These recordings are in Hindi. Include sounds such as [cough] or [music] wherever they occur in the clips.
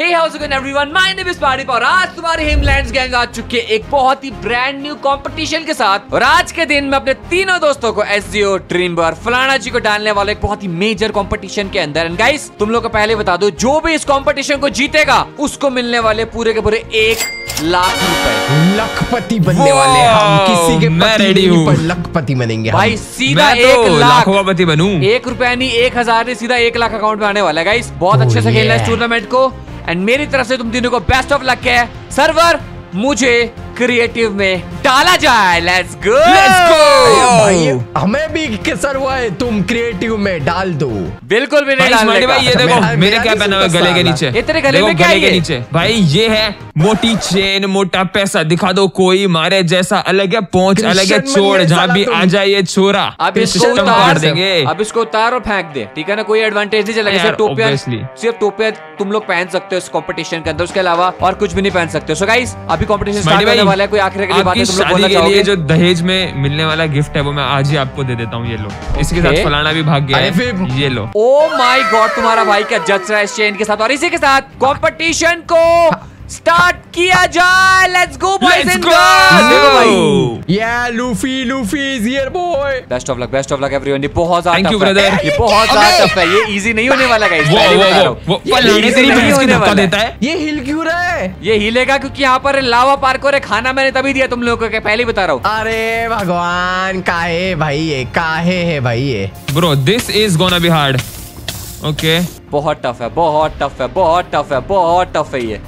Hey, how's it going everyone? My name is पारिप और आज तुम्हारे हिमलैंड्स गैंग आ चुके हैं एक बहुत ही ब्रांड न्यू कंपटीशन के साथ। और आज के दिन मैं अपने तीनों दोस्तों को एस फलाना जी को डालने वाला एक बहुत ही मेजर कंपटीशन के अंदर। एंड गाइस तुम लोग को पहले बता दो जो भी इस कंपटीशन को जीतेगा उसको मिलने वाले पूरे के पूरे एक लाख रुपए। लखपति बनने वाले हम। किसी के मैं हूँ। पर लखपति बनेंगे भाई सीधा एक तो लाख लाखों बनूं। एक रुपया नहीं एक हज़ार नहीं सीधा एक लाख अकाउंट में आने वाला है। गाइस बहुत Oh, अच्छे से खेलना है इस टूर्नामेंट को। एंड मेरी तरफ़ से तुम तीनों को बेस्ट ऑफ़ लक है। सर्वर मुझे क्रिएटिव में डाला जाए। Let's go Let's go! भाई हमें भी किसर हुआ है तुम क्रिएटिव में डाल दो। बिल्कुल भी नहीं भाई डालने भाई ये अच्छा, देखो मेरे क्या पहना हुआ है गले के नीचे? ये तेरे गले में क्या है नीचे। भाई ये है मोटी चेन मोटा पैसा। दिखा दो कोई मारे जैसा। अलग है पहुँच अलग है चोर जहाँ भी आ जाए ये छोरा। अब इसको उतार देंगे। अब इसको उतार और फेंक दे ठीक है ना? कोई एडवांटेज नहीं चलेगा। सिर्फ़ टोपिया सिर्फ़ टोपिया तुम लोग पहन सकते हो इस कंपटीशन के अंदर। उसके अलावा और कुछ भी नहीं पहन सकते सो गाइस अभी कंपटीशन स्टार्ट होने वाला है कोई आखिर के लिए बातें तुम लोग शादी बोलना के लिए चाहोगे? जो दहेज में मिलने वाला गिफ्ट है वो मैं आज ही आपको दे देता हूँ ये लो। इसके साथ फलाना भी भाग गया है ये लो। ओ माय गॉड तुम्हारा भाई क्या जच रहा है इस चेन के साथ? और इसी के साथ कॉम्पिटिशन को स्टार्ट किया जाए। Let's go boys and girls देखो भाई या Luffy Luffy is here boy best of luck best of luck everyone ये बहुत ज़्यादा Thank you, tough है। brother. ये बहुत ज़्यादा टफ है। ये इजी नहीं होने वाला गाइस वो पहले वो बता रहा वो हूँ। ये फलाने नहीं होने धक्का वाला। देता है। ये हिल क्यों रहा है? ये हिलेगा क्योंकि यहाँ पर लावा पार्क और खाना मैंने तभी दिया तुम लोगों को क्या पहले ही बता रहा हूँ। अरे भगवान काहे भाई ये? काहे है भाई ये? Bro this is gonna be hard okay बहुत टफ है बहुत टफ है बहुत टफ है बहुत टफ है ये।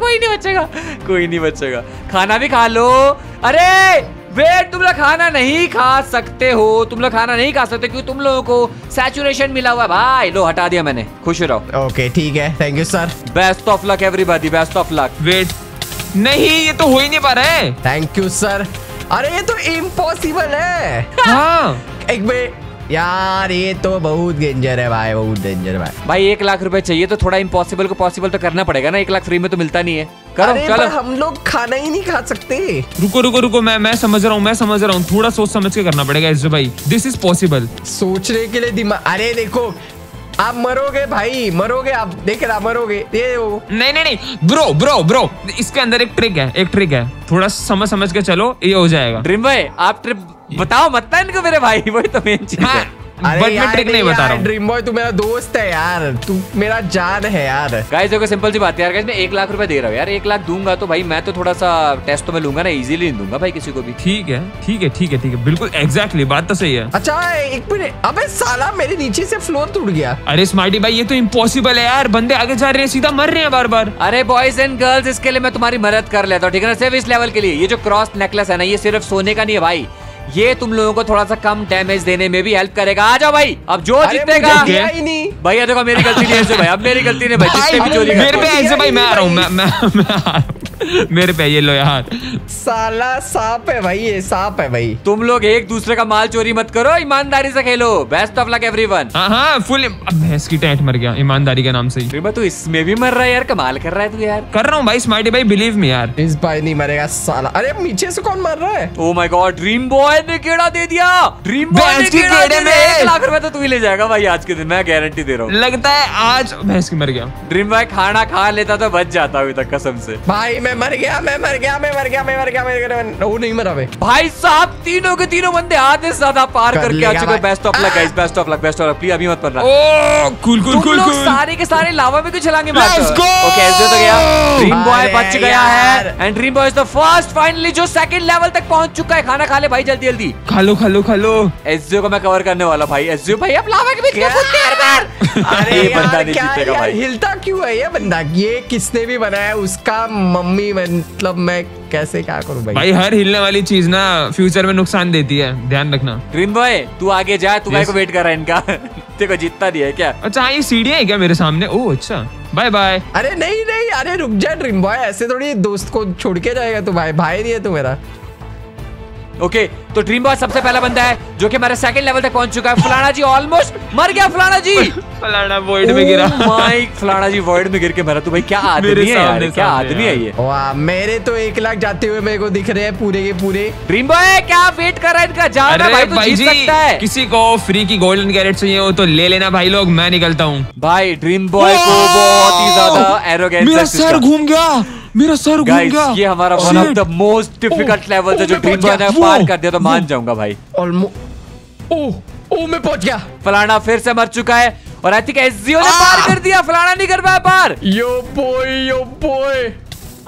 कोई नहीं बचेगा। कोई नहीं बचेगा। खाना भी खा लो। अरे वेट तुम लोग खाना नहीं खा सकते हो। तुम लोग खाना नहीं खा सकते क्योंकि तुम लोगों को सैचुरेशन मिला हुआ है। भाई लो हटा दिया मैंने। खुश रहो। ओके ठीक है। Thank you sir best of luck everybody best of luck wait नहीं ये तो हो ही नहीं पा रहा है। थैंक यू सर अरे ये तो इम्पॉसिबल है। हाँ। एक मिनट। यार ये तो बहुत डेंजर है भाई बहुत डेंजर है भाई। भाई एक लाख रुपए चाहिए तो थोड़ा इम्पॉसिबल को पॉसिबल तो करना पड़ेगा ना एक लाख फ्री में तो मिलता नहीं है। करो अरे चलो। हम लोग खाना ही नहीं खा सकते। रुको रुको रुको मैं मैं समझ रहा हूँ मैं समझ रहा हूँ। थोड़ा सोच समझ के करना पड़ेगा इस भाई। दिस इज़ पॉसिबल सोचने के लिए दिमाग अरे देखो आप मरोगे भाई मरोगे आप देख रहा मरोगे ये वो नहीं नहीं नहीं ब्रो ब्रो ब्रो इसके अंदर एक ट्रिक है एक ट्रिक है। थोड़ा समझ समझ के चलो ये हो जाएगा। ड्रीम भाई आप ट्रिप बताओ मत ना इनको मेरे भाई वही तो मेन चीज़ हाँ। है। बट मैं ट्रिक नहीं बता रहा हूँ। ड्रीम बॉय तू मेरा दोस्त है यार। तू मेरा जान है यार। गाइस देखो सिंपल सी बात है यार। गाइस मैं एक लाख रुपए दे रहा हूँ यार। एक लाख दूँगा तो भाई मैं तो थोड़ा सा टेस्ट तो मैं लूँगा ना इजीली नहीं दूँगा भाई किसी को भी। ठीक है ठीक है ठीक है ठीक है। बिल्कुल एग्जैक्टली बात तो सही है। अच्छा एक मिनट। अबे साला मेरे नीचे से फ्लोर टूट गया। अरे स्मार्टी भाई ये तो इम्पॉसिबल है यार। बंदे आगे जा रहे हैं सीधा मर रहे हैं बार बार अरे बॉयज़ एंड गर्ल्स इसके लिए मैं तुम्हारी मदद कर लेता हूँ ठीक है ना? सिर्फ़ इस लेवल के लिए। ये जो क्रॉस नेकलेस है ना ये सिर्फ़ सोने का नहीं है भाई। ये तुम लोगों को थोड़ा सा कम डैमेज देने में भी हेल्प करेगा। आ जाओ भाई अब जो जीतेगा। ही भैया देखो मेरी गलती नहीं है ऐसे भाई अब मेरी गलती नहीं भाई जितने भी चोरी मेरे पे ऐसे भाई मैं आ रहा हूँ मैं मैं मैं आ रहा हूँ। मेरे पे ये लो यार। साला सांप है भाई ये सांप है भाई। तुम लोग एक दूसरे का माल चोरी मत करो ईमानदारी से खेलो। बेस्ट ऑफ़ लक एवरीवन हाँ हाँ फुल भैंस की टैंट मर गया ईमानदारी के नाम से ही। तू इसमें भी मर रहा है यार कमाल कर रहा है तू यार। कर रहा हूँ भाई स्मार्टी भाई बिलीव मी यार। इस भाई नहीं मरेगा साला। अरे नीचे से कौन मर रहा है? Oh my god dream boy ने केड़ा दे दिया। ड्रीम बॉय ने केड़ा दे दिया। एक लाख रुपए तो तू ही ले जाएगा भाई आज के दिन मैं गारंटी दे रहा हूँ। लगता है आज भैंस की मर गया। ड्रीम बॉय खाना खा लेता तो बच जाता अभी तक कसम से। भाई मैं मर गया मैं मर गया मैं मर गया मैं मर गया मैं मर गया वो नहीं मरा भाई भाई साहब तीनों के तीनों बंदे आधे से ज़्यादा पार कर करके आ चुके best of luck guys best of luck best of luck please अभी मत पड़ना oh cool cool cool cool सारे के सारे लावा में क्यों चलाएँगे मार! ओके ऐसे तो गया। ड्रीम बॉय बच गया है। And dream boy is the first finally जो सेकंड लेवल तक पहुँच चुका है। खाना खा ले भाई जल्दी जल्दी। खा लो खा लो खा लो एसजीओ को मैं कवर करने वाला भाई। एसजीओ भाई अब लावा के बीच में? कूदते हैं बार अरे ये बंदा नहीं जीतेगा भाई। हिलता क्यों है ये बंदा? ये किसने भी बनाया? उसका मम्मी मतलब मैं कैसे क्या करूँ भाई, भाई हर हिलने वाली चीज़ ना फ्यूचर में नुकसान देती है ध्यान रखना। ड्रीम बॉय तू आगे जा तू Yes. को वेट कर रहा है इनका। [laughs] तेरे को जीतता दिया है क्या? अच्छा हाँ ये सीढ़ियाँ है क्या मेरे सामने? ओ अच्छा। बाय बाय अरे नहीं नहीं अरे रुक जा ड्रीम बॉय ऐसे थोड़ी दोस्त को छोड़ के जाएगा तू भाई भाई नहीं है तू मेरा। ओके तो ड्रीम बॉय सबसे पहला बंदा है जो कि हमारे सेकंड लेवल तक पहुँच चुका है। फलाना जी ऑलमोस्ट मर गया फलाना जी। [laughs] फलाना वॉइड में गिरा। माय फलाना जी वर्ड में गिर के मरा तू भाई। क्या आदमी मेरे है यार क्या आदमी है ये? वाह मेरे तो एक लाख जाते हुए मेरे को दिख रहे हैं पूरे के पूरे। ड्रीम बॉय क्या वेट कर रहा है इनका? जाना भाई तू जीत सकता है। किसी को फ्री की गोल्डन कैरेट चाहिए हो तो ले लेना भाई लोग मैं निकलता हूँ। भाई ड्रीम बॉय को बहुत ही ज़्यादा एरोगेंस मेरा सर घूम गया। मेरा सर घूम गया। ये हमारा one of the most difficult level है जो ड्रीम बॉय ने पार कर दिया तो मान जाऊँगा भाई। ओह ओ ओ मैं पहुँच गया। फलाना फिर से मर चुका है और आई थिंक एसजीओ ने पार कर दिया फलाना नहीं कर पाया पार। यो बॉय यो बॉय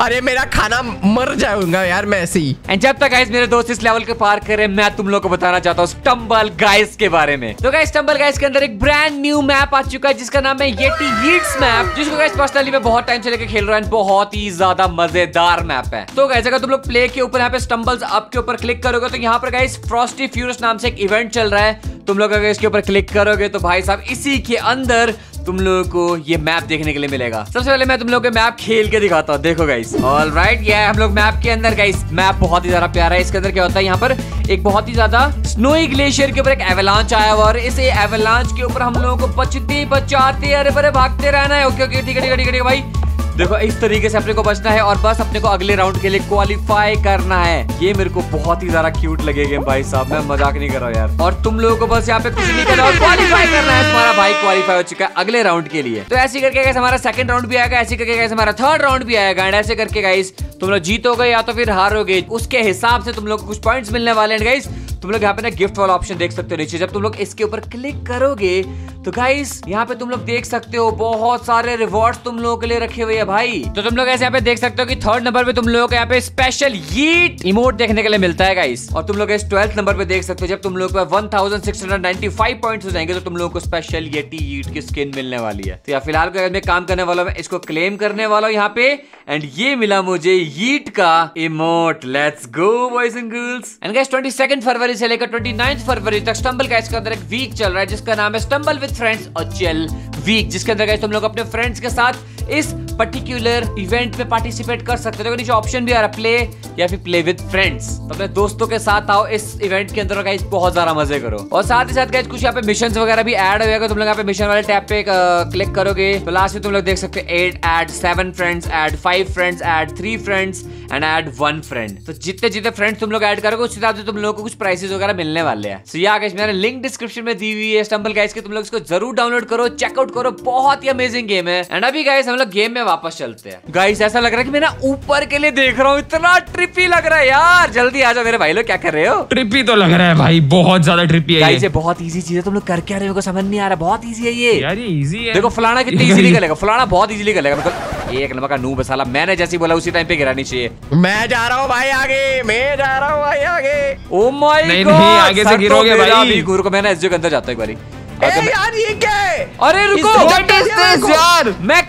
अरे मेरा खाना मर जाऊँगा यार मैं ऐसे ही। एंड जब तक गाइस मेरे दोस्त इस लेवल के पार करे, मैं तुम लोग को बताना चाहता हूँ स्टम्बल गाइस के बारे में। तो गाइस स्टम्बल गाइस के अंदर एक ब्रांड न्यू मैप आ चुका है, जिसका नाम है हीट्स मैप जिसको गाइस पर्सनली मैं बहुत टाइम से लेके खेल रहा हूँ बहुत ही ज़्यादा मज़ेदार मैप है। तो गाइस अगर तुम लोग प्ले के ऊपर, यहाँ पे स्टम्बल्स अप के ऊपर क्लिक करोगे तो यहाँ पर गाइस फ्रॉस्टी फ्यूरस नाम से एक इवेंट चल रहा है। तुम लोग अगर इसके ऊपर क्लिक करोगे तो भाई साहब, इसी के अंदर तुम लोगों को ये मैप देखने के लिए मिलेगा। सबसे पहले मैं तुम लोगों को मैप खेल के दिखाता हूँ। देखो गाइस ऑल राइट ये हम लोग मैप के अंदर गाइस मैप बहुत ही ज़्यादा प्यारा है। इसके अंदर क्या होता है? यहाँ पर एक बहुत ही ज़्यादा स्नोई ग्लेशियर के ऊपर एक एवलांच आया हुआ और इस एवलांच के ऊपर हम लोगों को बचते बचाते अरे बरे भागते रहना है। ओके ओके ठीक है ठीक है ठीक है, भाई। देखो, इस तरीके से अपने को बचना है और बस अपने को अगले राउंड के लिए क्वालिफाई करना है। ये मेरे को बहुत ही ज़्यादा क्यूट लगे गेम भाई साहब। मैं मज़ाक नहीं कर रहा यार। और तुम लोगों को बस यहाँ पे कुछ नहीं करना, और क्वालिफाई करना है। तुम्हारा भाई क्वालिफाई हो चुका है अगले राउंड के लिए। तो ऐसे करके गाइस हमारा सेकंड राउंड भी आएगा, ऐसे करके गाइस हमारा थर्ड राउंड भी आएगा। एंड ऐसे करके गाइस तुम लोग जीतोगे या तो फिर हारोगे। उसके हिसाब से तुम लोग को कुछ पॉइंट्स मिलने वाले हैं। गाइस तुम लोग यहाँ पे ना गिफ्ट वाला ऑप्शन देख सकते हो नीचे। जब तुम लोग इसके ऊपर क्लिक करोगे तो गाइस यहाँ पे तुम लोग देख सकते हो बहुत सारे रिवॉर्ड तुम लोगों के लिए रखे हुए है भाई। तो तुम लोग ऐसे यहाँ पे देख सकते हो कि थर्ड नंबर पे तुम लोगों को यहाँ पे स्पेशल यीट इमोट देखने के लिए मिलता है गाइस और तुम लोग इस ट्वेल्थ नंबर पे देख सकते हो जब तुम लोग one thousand six hundred ninety five point हो जाएँगे तो तुम लोगों को स्पेशल येटी यीट की स्किन मिलने वाली है। तो या फ़िलहाल मैं काम करने वाला हूँ, इसको क्लेम करने वाला हूँ यहाँ पे। एंड ये मिला मुझे यीट का emote let's go boys and girls and guys 22 फरवरी से लेकर 29 फरवरी तक गाइस के अंदर एक वीक चल रहा है जिसका नाम है स्टंबल विद फ्रेंड्स और चिल वीक जिसके अंदर तुम लोग अपने फ्रेंड्स के साथ इस पर्टिकुलर इवेंट में पार्टिसिपेट कर सकते हो। देखो नीचे ऑप्शन भी आ रहा प्ले या फिर प्ले विद फ्रेंड्स तो अपने दोस्तों के साथ आओ इस इवेंट के अंदर गाइस बहुत ज़्यादा मज़े करो। और साथ ही साथ गाइस कुछ यहाँ पे मिशन वगैरह भी ऐड हो। जाएगा तुम लोग यहाँ पे मिशन वाले टैप पे क्लिक करोगे तो लास्ट में तुम लोग देख सकते हो at add seven friends add five friends add three friends and add one friend तो जितने जितने फ्रेंड्स तुम लोग ऐड करोगे, उस हिसाब से तुम लोग को कुछ प्राइसेस वगैरह मिलने वाले हैं। सो या गाइस मैंने लिंक डिस्क्रिप्शन में दी हुई है स्टम्बल गाइस के। तुम लोग इसको ज़रूर डाउनलोड करो चेकआउट करो बहुत ही अमेजिंग गेम है। एंड अभी गाइस हम लोग गेम में वापस चलते हैं। गाइस ऐसा लग रहा है कि मैं ना ऊपर के लिए देख रहा हूँ इतना ट्रिपी लग रहा है यार। जल्दी आ जाओ मेरे भाई लोग क्या कर रहे हो? ट्रिपी तो लग रहा है भाई बहुत ज़्यादा ट्रिपी है ये। ये बहुत इजी चीज़ है तुम लोग कर क्या रहे हो? समझ नहीं आ रहा बहुत इजी है ये। यार ये इजी है। देखो फलाना कितनी इजीली [laughs] करेगा फलाना बहुत इजीली करेगा एक नंबर का नूब बसाला मैंने जैसी बोला उसी टाइम पे गिरानी चाहिए। मैं जा रहा हूँ भाई आगे मैं जा रहा हूँ भाई आगे। ओ माय गॉड नहीं, आगे से गिरोगे भाई। गुरु को मैंने एसजीओ के अंदर जाता हूँ एक बारी। ए यार ये क्या है? अरे रुको। यार। मैं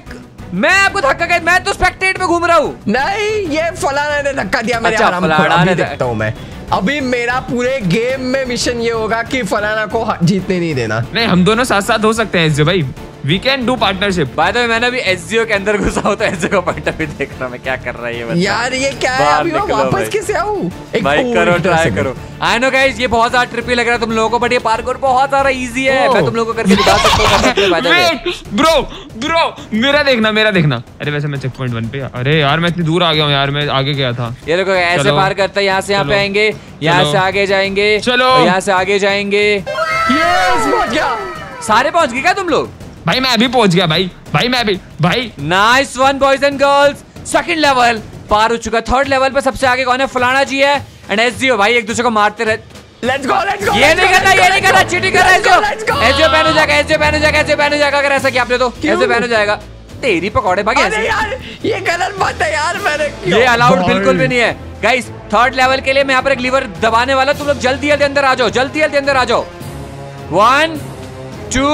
मैं आपको धक्का गया मैं तो स्पेक्टेट में घूम रहा हूँ। नहीं ये फलाना ने धक्का दिया मेरे अच्छा, आराम फलाना अभी ने देखता हूँ मैं। अभी मेरा पूरे गेम में मिशन ये होगा कि फलाना को जीतने नहीं देना। नहीं हम दोनों साथ साथ हो सकते हैं इससे भाई। We can do partnership by the way मैंने अभी एसजीओ के अंदर घुसा हूँ तो एसजीओ का पॉइंट भी देख रहा मैं क्या कर रहा है ये बंदा। यार ये क्या है? अभी मैं वापस कैसे आऊँ? एक भाई करो ट्राई करो। आई नो गाइस ये बहुत ज़्यादा ट्रिपी लग रहा है तुम लोगों को बट ये पार्कोर बहुत ज़्यादा इजी है। मैं तुम लोगों को करके दिखा सकता हूँ कर सकते हो by the way। Bro bro मेरा देखना मेरा देखना। अरे वैसे मैं चेक पॉइंट वन पे अरे यार मैं इतनी दूर आ गया हूँ यार मैं आगे गया था। ये देखो ऐसे पार करते हैं यहाँ से यहाँ पे आएँगे यहाँ। से आगे जाएँगे चलो। यहाँ से आगे जाएँगे। Yes, पहुँच गया। सारे पहुँच गए क्या तुम लोग? भाई मैं अभी पहुँच गया भाई। भाई मैं अभी भाई। Nice one boys and girls second level पार हो चुका थर्ड लेवल पे सबसे आगे कौन है? फलाना जी है। एंड एस भाई एक दूसरे को मारते रहे। लेट्स गो लेट्स गो ये नहीं करना ये नहीं करना चीटिंग कर रहा है Let's go, let's go. एसजीओ ban हो जाएगा एसजीओ बैन हो जाएगा एसजीओ बैन हो जाएगा अगर ऐसा किया आपने तो। क्यों? बैन हो जाएगा। तेरी पकौड़े भागे ऐसे। यार ये गलत बात है यार मैंने ये अलाउड बिल्कुल भी नहीं है। गाइस थर्ड लेवल के लिए मैं यहाँ पर एक लीवर दबाने वाला तुम लोग जल्दी जल्दी अंदर आ जाओ जल्दी जल्दी अंदर आ जाओ। वन टू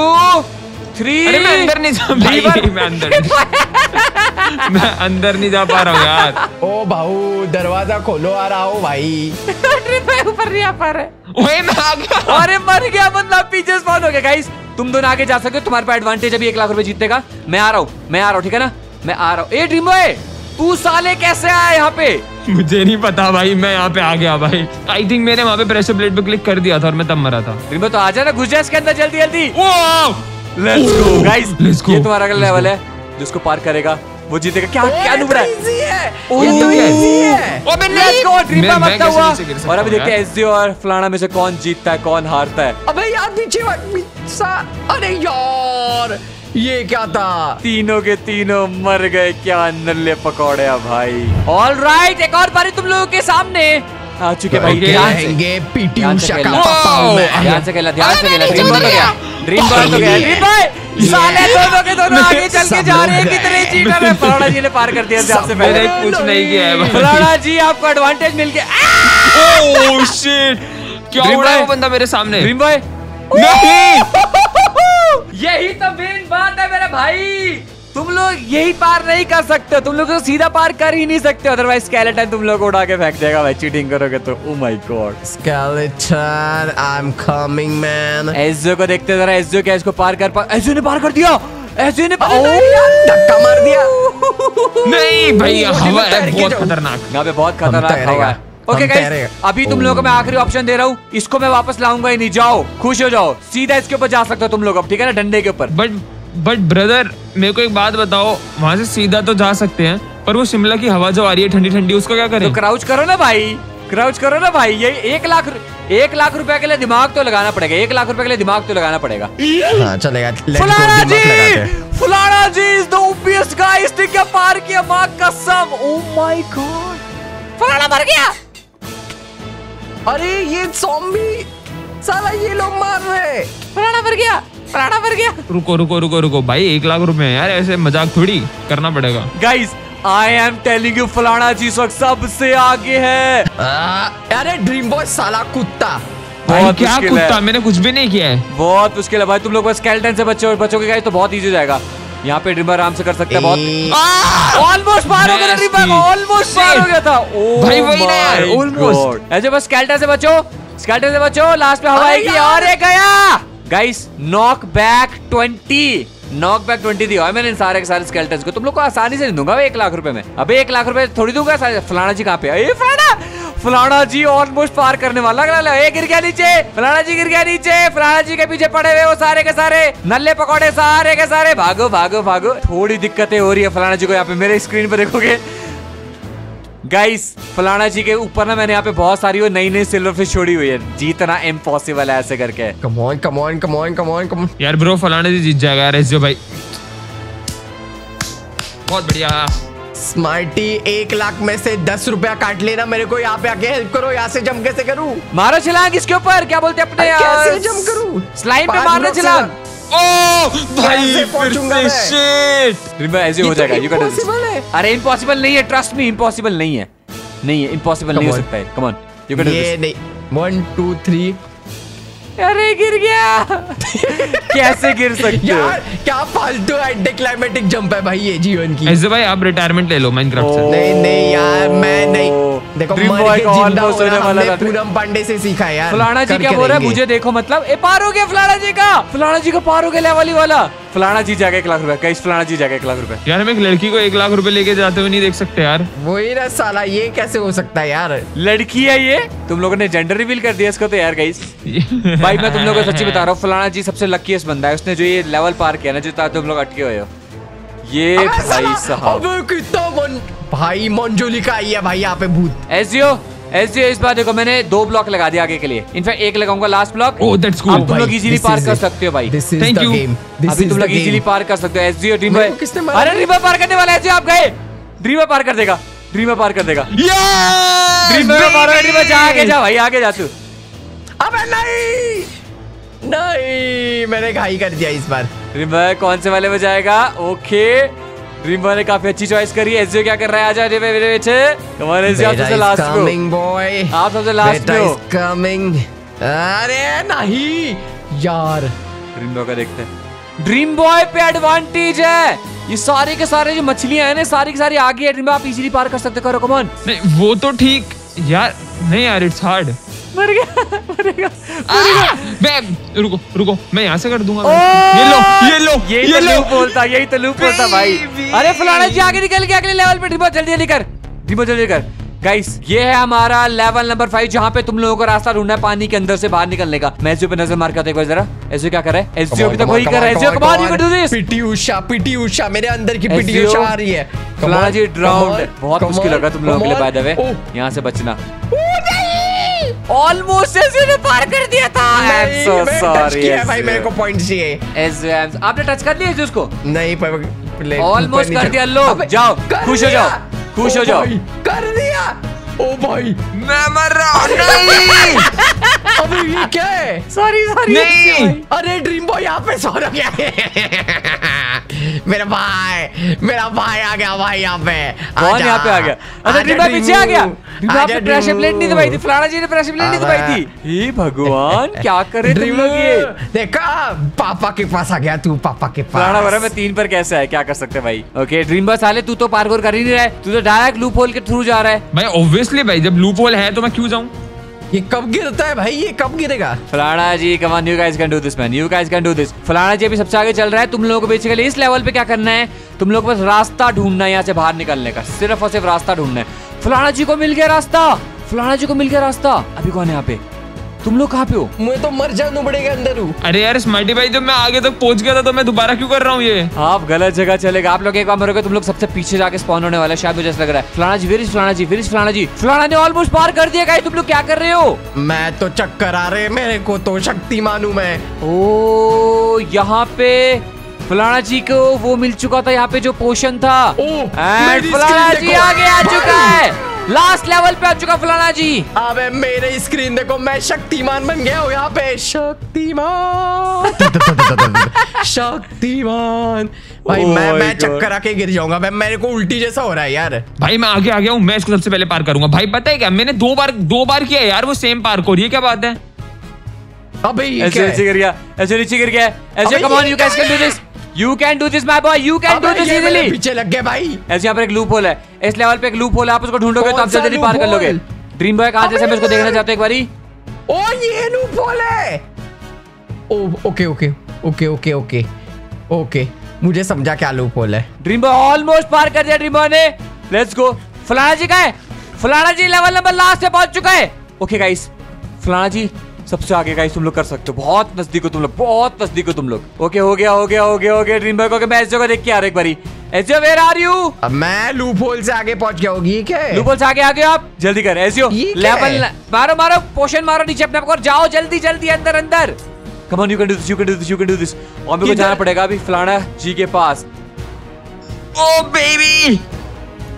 थ्री मैं अंदर नहीं जा भाई [laughs] मैं अंदर नहीं- मैं अंदर नहीं जा पा रहा हूँ यार। [laughs] ओ भाऊ दरवाज़ा खोलो आ रहा हो भाई ऊपर नहीं आ पा रहे। ओए मैं आ गया। अरे मर गया बंदा पीछे स्पॉन हो गया। गाइस तुम दोनों आगे जा सकते हो तुम्हारे पास एडवांटेज अभी एक लाख रुपए जीतने का। मैं आ रहा हूँ मैं आ रहा हूँ ठीक है ना? मैं आ रहा हूँ। ए ड्रीम बॉय तू साले कैसे आया यहाँ पे? मुझे नहीं पता भाई मैं यहाँ पे आ गया भाई। आई थिंक मैंने वहाँ पे प्रेशर प्लेट पे क्लिक कर दिया था और मैं तब मरा था। तो आ जा ना घुस जा इसके अंदर जल्दी जल्दी! लेट्स गो गाइस ये तुम्हारा अगला लेवल है जिसको पार करेगा वो जीतेगा। क्या क्या तो रहा है। ओ, ये तो तो है और अभी देखते हैं यार? एसडी और फलाना में से कौन जीतता है कौन हारता है। अबे यार पीछे सा अरे यार ये क्या था? तीनों के तीनों मर गए। क्या नल्ले पकौड़े भाई। ऑल राइट right, एक और बारी तुम लोगों के सामने। आ चुके भाई ध्यान से। रहेंगे पीटी ध्यान से उषा का पापा मैं। ध्यान से खेला ध्यान से खेला ड्रीम बॉय तो गया ड्रीम बॉय साले दोनों के दोनों आगे चल के जा रहे हैं कितने चीटर है। फराड़ा जी ने पार कर दिया आपसे पहले कुछ नहीं किया है फराड़ा जी आपको एडवांटेज मिल गया। ओह शिट क्या हो रहा है? वो बंदा मेरे सामने। ड्रीम बॉय नहीं! [laughs] यही तो मेन बात है मेरे भाई। तुम लोग यही पार नहीं कर सकते तुम लोग तो सीधा पार कर ही नहीं सकते अदरवाइज़ स्केलेटन तुम लोग को उड़ा के फेंक देगा भाई चीटिंग करोगे तो। ओ my god skeleton i'm coming man. एसजो को देखते जरा एसजो क्या इसको पार कर पा एसजो ने पार कर दिया! एसजो ने पार धक्का मार दिया। नहीं भाई हवा है बहुत खतरनाक। यहाँ पे बहुत खतरनाक हवा है। ओके तैरेगा। अभी तुम लोगों को मैं आखिरी ऑप्शन दे रहा हूँ। इसको मैं वापस लाऊँगा ही नहीं। जाओ खुश हो जाओ। सीधा इसके ऊपर जा सकते हो तुम लोग अब ठीक है ना? डंडे के ऊपर। बट बट ब्रदर मेरे को एक बात बताओ वहाँ से सीधा तो जा सकते हैं पर वो शिमला की हवा जो आ रही है ठंडी ठंडी उसको क्या करें? तो क्राउच करो ना भाई क्राउच करो ना भाई ये एक लाख एक लाख रुपए के लिए दिमाग तो लगाना पड़ेगा एक लाख रुपए के लिए दिमाग तो लगाना पड़ेगा। हाँ चलेगा let's फुलाना दिमाग लगाते हैं। जी फुलाना जी इज़ द ओपीएस्ट गाय इसने क्या पार किया माँ कसम। ओ माय गॉड फुलाना मर गया! अरे ये zombie साला ये लोग मार रहे। फुलाना मर गया। फुलाना मर गया। रुको रुको रुको रुको। भाई एक लाख रुपए यार ऐसे मज़ाक थोड़ी करना पड़ेगा। Guys I am telling you फुलाना जी इस वक्त सबसे आगे है। अरे ड्रीम बॉय साला कुत्ता। भाई बहुत क्या कुत्ता? मैंने कुछ भी नहीं किया है। बहुत मुश्किल है भाई तुम लोग बस स्केलेटन से बच्चो बचोगे गाइस तो बहुत इजी हो जाएगा। यहाँ पे ड्रीमर आराम से कर सकते हैं बहुत ऑलमोस्ट पार हो गया. ड्रीमर ऑलमोस्ट पार हो गया था। Oh भाई वही ना यार. God. ऐसे बस स्केलेटन से बचो स्केलेटन से बचो लास्ट पे हवा आएगी और ये गया। Guys knock back 20 knock back 20 दिया मैंने सारे के सारे स्केलेटन्स को। तुम लोग को आसानी से दूँगा एक लाख रुपए में। अबे एक लाख रुपए थोड़ी दूँगा फलाना जी कहाँ पे? ए फलाना! फलाना जी ऑलमोस्ट पार करने वाला। लग ए, गिर गया नीचे। फलाना जी गिर गया नीचे। फलाना जी के पीछे पड़े हुए वो सारे के सारे। नल्ले पकौड़े सारे के सारे। भागो भागो भागो। थोड़ी दिक्कतें हो रही है फलाना जी को यहाँ पे। मेरे स्क्रीन पे देखोगे। गाइस फलाना जी के ऊपर ना मैंने यहाँ पे बहुत सारी वो नई नई सिल्वर फ़िश छोड़ी हुई है। जीतना इम्पॉसिबल है ऐसे करके। Come on come on come on come on come on यार ब्रो फलाने जी जीत जाएगा यार ऐसे भाई। बहुत बढ़िया। स्मार्टी एक लाख में से दस रुपया काट लेना मेरे को यहाँ पे आके हेल्प करो यहाँ से जम कैसे करूँ? मारो छलांग इसके ऊपर क्या बोलते हैं अपने कैसे जम करूँ? स्लाइम पे मारने छलांग भाई फिर से शिट रिम्बा ऐसे हो तो जाएगा यू कैन अरे इम्पॉसिबल नहीं है ट्रस्ट मी इम्पॉसिबल नहीं है। नहीं है इम्पॉसिबल नहीं हो सकता है come on on you can do नहीं वन टू थ्री अरे गिर गया। [laughs] कैसे गिर सकते यार क्या फालतू एंटी क्लाइमेटिक जंप है भाई ये जीवन की? ऐसे भाई आप रिटायरमेंट ले लो माइनक्राफ्ट से। नहीं नहीं यार मैं नहीं। देखो मर के ज़िंदा होना हमने पूनम पांडे से सीखा यार। फलाना जी क्या बोल रहा है? मुझे देखो मतलब ए पार हो गया फलाना जी का। फलाना जी का पार हो गया लेवल वाला। फलाना जी जाएगा एक लाख रुपए कहीं फलाना जी जाएगा एक लाख रुपए। यार हम एक लड़की को एक लाख रुपए लेके जाते हुए नहीं देख सकते यार। वही ना साला ये कैसे हो सकता है यार? लड़की है ये? तुम लोगों ने जेंडर रिवील कर दिया इसको तो यार गाइस [laughs] भाई मैं तुम लोगों को सच्ची बता रहा हूँ फलाना जी सबसे लकीस्ट बंदा है। उसने जो ये लेवल पार किया ना जो तुम लोग अटके हुए हो। ये भाई साहब। कितना भाई मंजोलिका आई है भाई यहाँ पे भूत। एसजीओ एसजीओ इस बार देखो मैंने दो ब्लॉक लगा दिया आगे के लिए। इनफैक्ट एक लगाऊँगा last block Oh, that's cool. अब तुम लोग इजीली पार कर. सकते हो भाई। game. This अभी तुम लोग इजीली पार कर सकते हो एसजीओ ड्रीम मेरे को अरे ड्रीमर पार करने वाला आप गए। ड्रीमर पार कर देगा। ड्रीमर पार कर देगा। ड्रीमर पार कर ड्रीमर जा आगे जा भाई आगे जा तू। अबे नहीं! नहीं! मैंने घाई कर दिया इस बार। ड्रीमर कौन से वाले में जाएगा? ओके ड्रीमर ने काफ़ी अच्छी चॉइस करी है। एसजीओ क्या कर रहा है? आजा मेरे मेरे पीछे कमाल एसजीओ आप सबसे लास्ट को कमिंग बॉय आप सबसे लास्ट में हो कमिंग अरे नहीं। यार। ड्रीम बॉय का देखते हैं। ड्रीम बॉय पे एडवांटेज है। ये सारे के सारे जो मछलियाँ हैं ना सारी की सारी आगे है। ड्रीम बॉय आप इजीली पार कर सकते हो, करो कमॉन नहीं वो तो ठीक। यार नहीं यार इट्स हार्ड मर गया मरेगा आ, मैं रुको रुको मैं यहाँ से कर दूँगा! ये लो ये लो यही ये तो लो। बोलता यही तो लूप बोलता भाई। अरे फलाना जी आगे निकल गया अगले लेवल पे। ड्रीमो जल्दी जल्दी कर। ड्रीमो जल्दी कर। गाइस ये है हमारा लेवल नंबर फाइव जहाँ पे तुम लोगों को रास्ता ढूंढना है पानी के अंदर से बाहर निकलने का। मैं एसजीओ पे नज़र मार के आता एक बार जरा। एसजीओ क्या कर रहा है? एसजीओ अभी तक वही कर रहा है। एसजीओ come on you can do this PT Usha PT Usha मेरे अंदर की पीटी उषा आ रही है। फलाना जी ड्राउंड बहुत मुश्किल on, होगा तुम लोगों के लिए बाय द वे. यहाँ से बचना! ऑलमोस्ट ने पार कर दिया था। आई। एम नहीं, सो सॉरी किया है भाई मेरे को पॉइंट चाहिए। एसजीओ आपने टच कर लिया उसको नहीं पर ऊपर कर दिया, लो, जाओ, खुश हो जाओ, खुश हो जाओ। कर दिया! ओ भाई मैं मर रहा हूँ नहीं! [laughs] अबे ये क्या है? सॉरी सॉरी नहीं। अरे ड्रीम बॉय यहाँ पे सो रहा है। [laughs] मेरा भाई मेरा भाई आ गया भाई यहाँ पे। कौन यहाँ पे आ गया? अच्छा ड्रीम भाई पीछे आ गया। ड्रीमू। भाई आपने प्रेशर प्लेट नहीं दबाई थी फलाना जी ने प्रेशर प्लेट नहीं दबाई थी। हे भगवान क्या कर रहे तुम लोग ये? देखा पापा के पास आ गया तू पापा के पास। फलाना भरा मैं तीन पर कैसे है क्या कर सकते भाई? ओके ड्रीम बस आले तू तो पार्कोर कर ही नहीं रहा है। तू तो डायरेक्ट लूप होल के थ्रू जा रहा है। भाई ऑब्वियसली भाई जब लूप होल है तो मैं क्यों जाऊँ? ये कब गिरता है भाई? ये कब गिरेगा? फलाना जी come on you guys can do this man you guys can do this फलाना जी अभी सबसे आगे चल रहा है। तुम लोगों को बेसिकली इस लेवल पे क्या करना है? तुम लोग बस रास्ता ढूंढना है यहाँ से बाहर निकलने का। सिर्फ़ और सिर्फ़ रास्ता ढूंढना है। फलाना जी को मिल गया रास्ता। फलाना जी को मिल गया रास्ता। अभी कौन है यहाँ पे? तुम लोग कहाँ पे हो? मैं तो मर जाऊँ बड़े के अंदर हूँ। अरे यार स्मार्टी भाई जब मैं आगे तक पहुँच गया था तो मैं दोबारा क्यों कर रहा हूँ ये? आप गलत जगह चलेगा आप लोग एक बार मरोगे तुम लोग सबसे पीछे जाके स्पॉन होने वाला शायद मुझे ऐसा लग रहा है। फलाना जी फिर फलाना जी फिर फलाना जी। फलाना ने ऑलमोस्ट पार कर दिया तुम लोग क्या कर रहे हो? मैं तो चक्कर आ रहे मेरे को तो शक्ति मानू मैं। ओ यहाँ पे फलाना जी को वो मिल चुका था यहाँ पे जो पोशन था। ओ, एंड फलाना जी आगे आ चुका है। लास्ट लेवल पे आ चुका फलाना जी। अबे मेरे स्क्रीन देखो मैं शक्तिमान बन गया हूँ यहाँ पे। शक्तिमान। [laughs] शक्तिमान। भाई Oh मैं मैं चक्कर आके गिर जाऊँगा मैं मेरे को उल्टी जैसा हो रहा है यार। भाई मैं आगे आ गया हूँ मैं इसको सबसे पहले पार करूँगा। भाई पता है क्या? मैंने दो बार दो बार किया यार वो सेम पार को ये क्या बात है? अबे ये ऐसे नीचे है? गिर गया ऐसे नीचे गिर गया ऐसे come on you guys can do this you can do this my boy you can do this easily पीछे लग गया भाई। ऐसे यहाँ पर एक लूप होल है। इस लेवल पे एक लूप होल है। आप उसको ढूंढोगे तो आप जल्दी जल्दी पार कर लोगे। ड्रीम बॉय कहाँ जैसे मैं उसको देखना चाहता हूँ एक बारी? ओ ये लूप होल है। ओ okay okay okay okay okay okay मुझे समझा क्या लूप होल है। ड्रीम बॉय ऑलमोस्ट पार कर दिया ड्रीम बॉय ने। लेट्स गो फलाना जी का है। फलाना जी लेवल नंबर लास्ट पे पहुँच चुका है। ओके गाइस फलाना जी सबसे आगे गाइस तुम लोग कर सकते हो। बहुत नज़दीक हो तुम लोग बहुत नज़दीक हो तुम लोग। ओके हो गया हो गया हो गया हो गया ड्रीम बॉय को मैं ऐसे को देख के आ रहा एक बारी। ऐसे वेयर आर यू अब मैं लूप होल से आगे पहुँच गया होगी क्या है? लूपोल से आगे आ गए आप? जल्दी कर हो। लेवल मारो मारो पोशन मारो नीचे अपने आप को और जाओ जल्दी जल्दी अंदर अंदर। Come on you can do this you can do this you can do this और मेरे को जाना पड़ेगा अभी फलाना जी के पास। ओ बेबी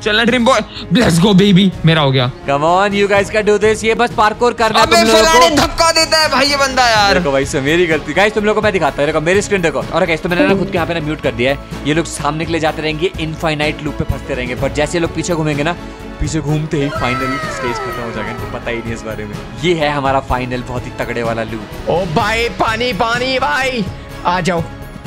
चलना dream boy let's go baby मेरा हो गया। Come on you guys can do this ये बस पार्कोर करना है तुम लोगों को। धक्का देता है भाई ये बंदा यार। देखो भाई मेरी गलती। गाइस तुम लोगों को मैं दिखाता हूँ। देखो मेरी स्क्रीन देखो। और गाइस तो मैंने ना खुद के यहाँ पे ना म्यूट कर दिया है। ये लोग सामने के लिए जाते रहेंगे इनफाइनाइट लूप पे फंसते रहेंगे। पर जैसे लोग पीछे घूमेंगे ना पीछे घूमते ही फाइनल स्टेज खत्म हो जाएगा। इनको पता ही नहीं इस बारे में। ये है हमारा फाइनल बहुत ही तगड़े वाला लूप ओ भाई पानी पानी भाई। आ जाओ।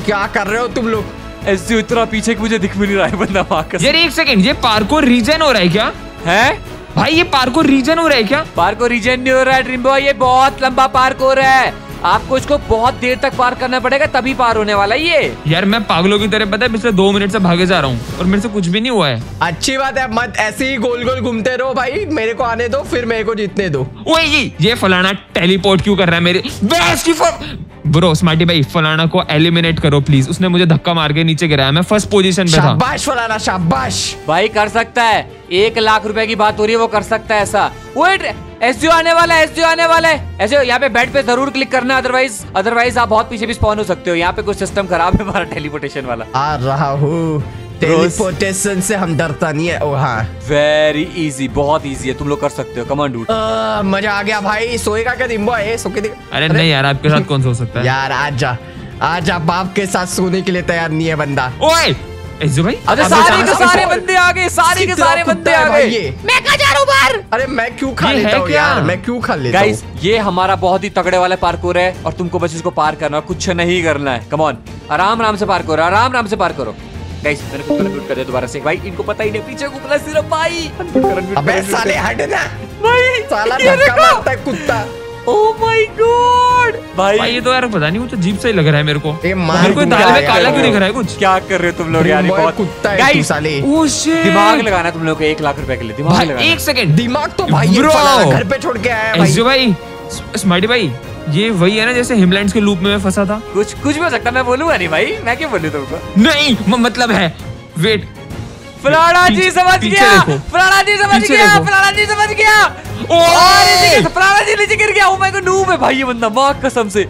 क्या कर रहे हो तुम लोग? ऐसे इतना पीछे कि मुझे दिख भी नहीं रहा है बंदा वहाँ का। यार एक सेकंड ये पार्कोर रीजन हो रहा है क्या? है? भाई ये पार्कोर रीजन हो रहा है क्या? पार्क रीजन नहीं हो रहा है ड्रीम बॉय ये बहुत लंबा पार्क हो रहा है। आपको इसको बहुत देर तक पार करना पड़ेगा तभी पार होने वाला है ये। यार मैं पागलों की तरह पता है पिछले दो मिनट से भागे जा रहा हूँ और मेरे से कुछ भी नहीं हुआ है। अच्छी बात है मत ऐसे ही गोल गोल घूमते रहो भाई मेरे को आने दो फिर मेरे को जीतने दो। ओए ये ये फलाना टेलीपोर्ट क्यों कर रहा है मेरे? ब्रो स्मार्टी भाई फलाना को एलिमिनेट करो प्लीज़ उसने मुझे धक्का मार के नीचे गिराया. मैं फ़र्स्ट पोजीशन पे था. शाबाश फलाना शाबाश. भाई कर सकता है. एक लाख रुपए की बात हो रही है वो कर सकता है ऐसा. वेट एसजीओ आने वाला है एसजीओ आने वाला है. ऐसे यहाँ पे बेड पे ज़रूर क्लिक करना अदरवाइज़ अदरवाइज़ आप बहुत पीछे भी स्पॉन हो सकते हो. यहाँ पे कुछ सिस्टम खराब है हमारा टेलीपोर्टेशन वाला. आ रहा हूँ. टेलीपोर्टेशन से हम डरता नहीं है। ओ हाँ। वेरी इजी बहुत इजी है तुम लोग कर सकते हो कमान डूड मज़ा आ गया भाई सोएगा क्या दिम्बो है सो के दिख अरे नहीं यार आपके साथ कौन सो सकता है? [laughs] यार आजा आजा बाप के साथ सोने के लिए तैयार नहीं है बंदा। ओए ऐसे भाई अरे सारे के सारे- बंदे आ गए सारे के सारे बंदे आ गए। ये। मैं कहा जा रहा हूँ बाहर? अरे मैं क्यों खा लेता हूँ यार? मैं क्यों खा लेता गाइस ये हमारा बहुत ही तगड़े वाला पार्कोर है और तुमको बस इसको पार करना है कुछ नहीं करना है। कम ऑन आराम आराम से पार करो आराम आराम से पार करो गाइस मैंने खुद को कर दिया दोबारा से। भाई इनको पता ही नहीं पीछे घूमना सिर्फ़ भाई। अबे साले हट ना? भाई साला धक्का मारता है कुत्ता। ओ माय गॉड भाई ये तो यार पता नहीं वो तो जीप सा ही लग रहा है मेरे को। ए, मेरे को दाल में काला क्यों दिख रहा है कुछ? क्या कर रहे हो तुम लोग यार बहुत कुत्ता है गाइस साले। ओ शिट दिमाग लगाना तुम लोग को एक लाख रुपए के लिए दिमाग लगाना। एक सेकंड दिमाग तो भाई ये घर पे छोड़ के आया भाई। भाई स्मार्टी भाई ये वही है ना जैसे हिमलैंड्स के लूप में मैं फंसा था। कुछ कुछ भी हो सकता मैं बोलूँगा नहीं भाई मैं क्यों बोलूँ तुमको? नहीं म- मतलब है वेट फलाना जी समझ गया। फलाना जी समझ गया। फलाना जी समझ गया। फलाना जी नीचे गिर गया ओ माय गॉड नूब है भाई ये बंदा माँ कसम से।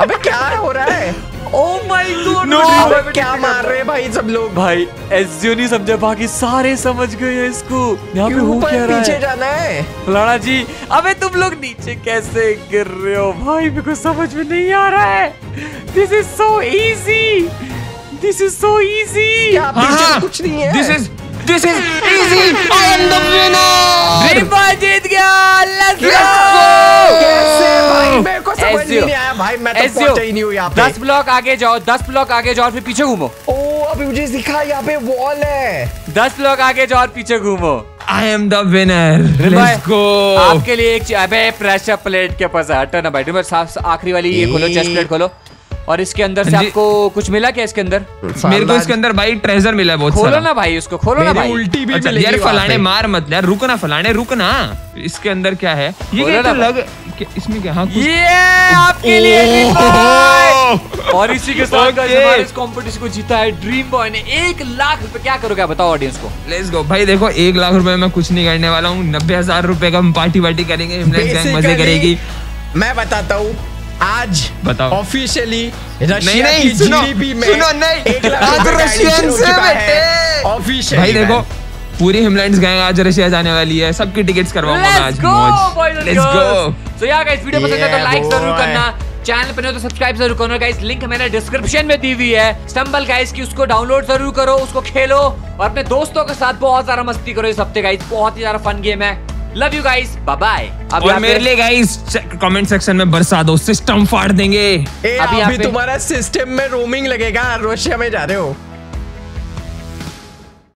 अबे क्या हो रहा है? ओ माय गॉड अबे क्या मार रहे भाई सब लोग? भाई एसजीओ नहीं समझा बाकी सारे समझ गए हैं इसको। यहाँ पे हो क्या रहा है? जाना है? फलाना जी अबे तुम लोग नीचे कैसे गिर रहे हो? भाई मेरे को समझ में नहीं आ रहा है। This is so easy this is so easy क्या पीछे कुछ नहीं है? This is this is easy I am the winner dream boy जीत गया। लेट्स भाई मेरे को समझ नहीं आया भाई मैं तो पहुँचा ही नहीं हूँ यहाँ पे। दस ब्लॉक आगे जाओ दस ब्लॉक आगे जाओ और फिर पीछे घूमो। ओ अभी मुझे दिखा यहाँ पे वॉल है। दस ब्लॉक आगे जाओ और पीछे घूमो। I am the winner let's go आपके लिए एक अबे प्रेशर प्लेट के पास हटो ना भाई। साफ़ आखिरी वाली ये खोलो चेस्ट प्लेट खोलो। और इसके अंदर से आपको कुछ मिला क्या इसके अंदर? मेरे को इसके अंदर भाई ट्रेजर मिला है बहुत खोलो सारा। ना भाई उसको खोलो ना भाई। उल्टी भी अच्छा मिलेगी यार फलाने मार मत यार रुक ना फलाने रुकना। इसके अंदर क्या है? ये क्या तो लग क्या- इसमें क्या हाँ कुछ ये आपके लिए ड्रीम बॉय और इसी के साथ Okay. हमारे इस कंपटीशन को जीता है ड्रीम बॉय ने। एक लाख रुपए क्या करोगे बताओ ऑडियंस को। लेट्स गो भाई देखो एक लाख रुपए में कुछ नहीं करने वाला हूँ। नब्बे हज़ार रुपए का हम पार्टी वार्टी करेंगे मज़े करेगी। मैं बताता हूँ आज बताओ। ऑफिशियली नहीं, रशिया नहीं, की सुनो, जीडीपी में सुनो, नहीं। एक लाख आज रशियन से ऑफिशियली भाई देखो पूरी हिमलैंड्स गैंग आज रशिया जाने वाली है। सबकी टिकट्स करवाऊँगा मैं आज मौज। लेट्स गो सो या गाइस वीडियो पसंद है तो लाइक ज़रूर करना। चैनल पे नहीं तो सब्सक्राइब ज़रूर करना। गाइस लिंक मैंने डिस्क्रिप्शन में दी हुई है। स्टम्बल गाइस की उसको डाउनलोड ज़रूर करो उसको खेलो। और अपने दोस्तों के साथ बहुत ज़्यादा मस्ती करो इस हफ़्ते गाइस बहुत ही ज़्यादा फन गेम है। Love you guys bye bye अब और मेरे लिए गाइस कमेंट सेक्शन में बरसा दो सिस्टम फाड़ देंगे। ए, अभी अभी तुम्हारा सिस्टम में रोमिंग लगेगा रशिया में जा रहे हो।